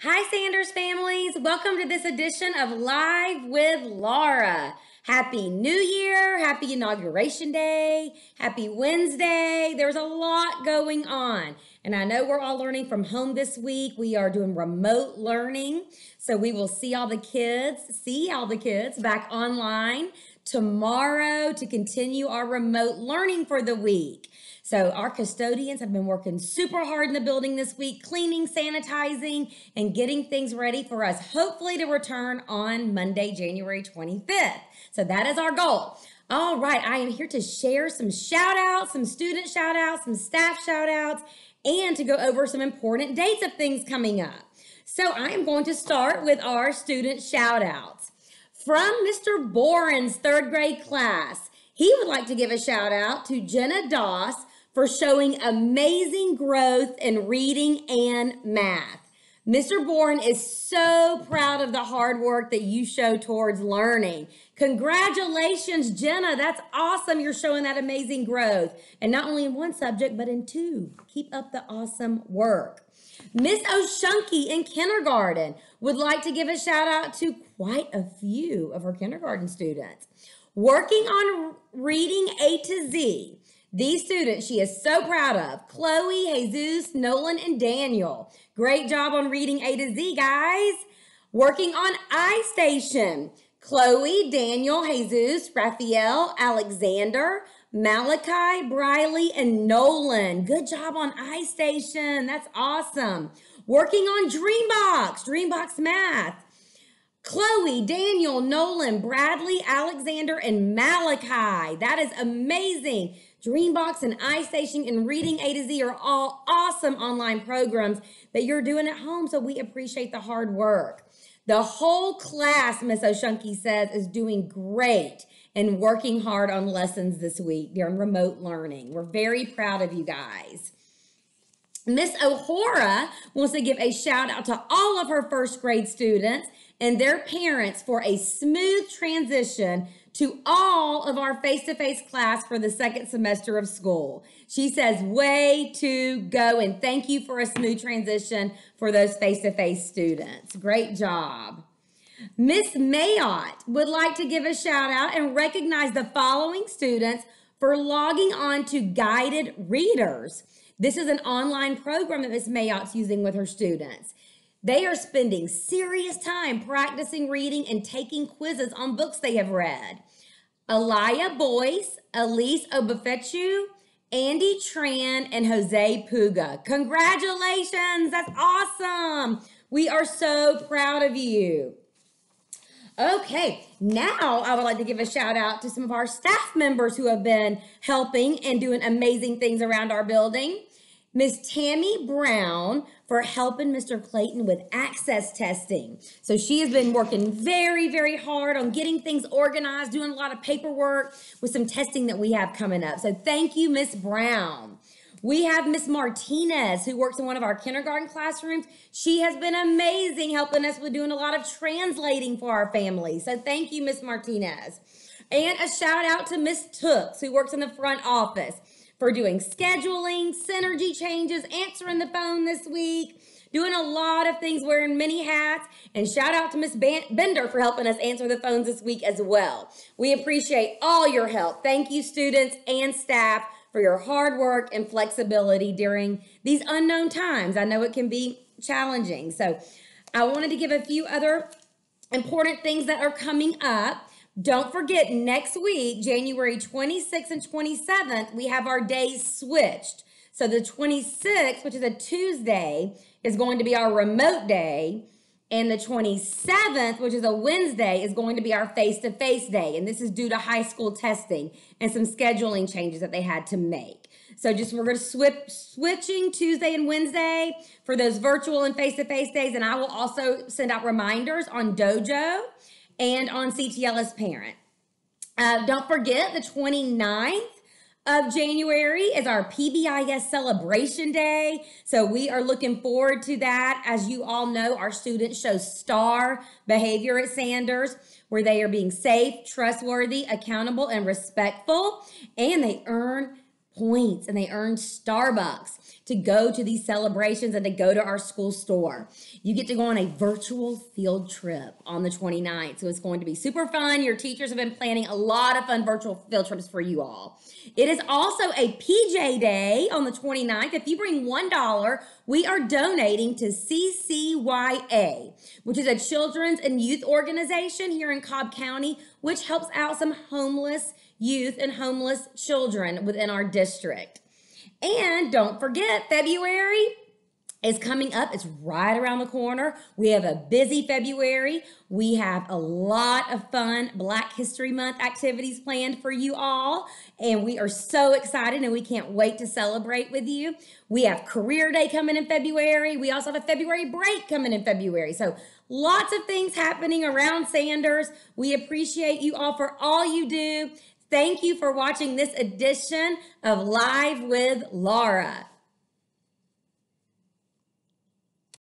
Hi, Sanders families. Welcome to this edition of Live with Laura. Happy New Year. Happy Inauguration Day. Happy Wednesday. There's a lot going on. And I know we're all learning from home this week. We are doing remote learning. So we will see all the kids, see all the kids back online tomorrow to continue our remote learning for the week. So our custodians have been working super hard in the building this week, cleaning, sanitizing, and getting things ready for us, hopefully to return on Monday, January 25th. So that is our goal. All right, I am here to share some shout outs, some student shout outs, some staff shout outs, and to go over some important dates of things coming up. So I am going to start with our student shout outs. From Mr. Boren's third grade class, he would like to give a shout out to Jenna Doss for showing amazing growth in reading and math. Mr. Bourne is so proud of the hard work that you show towards learning. Congratulations, Jenna. That's awesome. You're showing that amazing growth. And not only in one subject, but in two. Keep up the awesome work. Miss Oshunky in kindergarten would like to give a shout out to quite a few of her kindergarten students. Working on reading A to Z, these students she is so proud of Chloe, Jesus, Nolan, and Daniel. Great job on reading A to Z, guys. Working on iStation. Chloe, Daniel, Jesus, Raphael, Alexander, Malachi, Briley, and Nolan. Good job on iStation. That's awesome. Working on Dreambox, Dreambox Math. Chloe, Daniel, Nolan, Bradley, Alexander, and Malachi. That is amazing. Dreambox and iStation and Reading A to Z are all awesome online programs that you're doing at home. So we appreciate the hard work. The whole class, Miss Oshunky says, is doing great and working hard on lessons this week during remote learning. We're very proud of you guys. Miss O'Hora wants to give a shout out to all of her first grade students and their parents for a smooth transition to all of our face to face class for the second semester of school. She says, way to go. And thank you for a smooth transition for those face to face students. Great job. Miss Mayotte would like to give a shout out and recognize the following students for logging on to guided readers. This is an online program that Miss Mayotte's using with her students. They are spending serious time practicing reading and taking quizzes on books they have read. Alaya Boyce, Elise Obafechu, Andy Tran, and Jose Puga. Congratulations! That's awesome! We are so proud of you. Okay, now I would like to give a shout out to some of our staff members who have been helping and doing amazing things around our building. Miss Tammy Brown for helping Mr. Clayton with access testing. So she has been working very, very hard on getting things organized, doing a lot of paperwork with some testing that we have coming up. So thank you, Miss Brown. We have Miss Martinez, who works in one of our kindergarten classrooms. She has been amazing helping us with doing a lot of translating for our families. So thank you, Miss Martinez. And a shout out to Miss Tooks, who works in the front office for doing scheduling, synergy changes, answering the phone this week, doing a lot of things, wearing many hats. And shout out to Miss Bender for helping us answer the phones this week as well. We appreciate all your help. Thank you, students and staff, for your hard work and flexibility during these unknown times. I know it can be challenging. So I wanted to give a few other important things that are coming up. Don't forget, next week, January 26th and 27th, we have our days switched. So the 26th, which is a Tuesday, is going to be our remote day. And the 27th, which is a Wednesday, is going to be our face to face day. And this is due to high school testing and some scheduling changes that they had to make. So just we're going to switch switching Tuesday and Wednesday for those virtual and face to face days. And I will also send out reminders on Dojo and on CTLS Parent. Uh, don't forget the 29th of January is our PBIS celebration day. So we are looking forward to that. As you all know, our students show star behavior at Sanders where they are being safe, trustworthy, accountable, and respectful, and they earn points and they earn Starbucks to go to these celebrations and to go to our school store. You get to go on a virtual field trip on the 29th. So it's going to be super fun. Your teachers have been planning a lot of fun virtual field trips for you all. It is also a PJ day on the 29th. If you bring $1, we are donating to CCYA, which is a children's and youth organization here in Cobb County, which helps out some homeless youth and homeless children within our district. And don't forget, February is coming up. It's right around the corner. We have a busy February. We have a lot of fun Black History Month activities planned for you all. And we are so excited and we can't wait to celebrate with you. We have Career Day coming in February. We also have a February break coming in February. So lots of things happening around Sanders. We appreciate you all for all you do. Thank you for watching this edition of Live with Laura.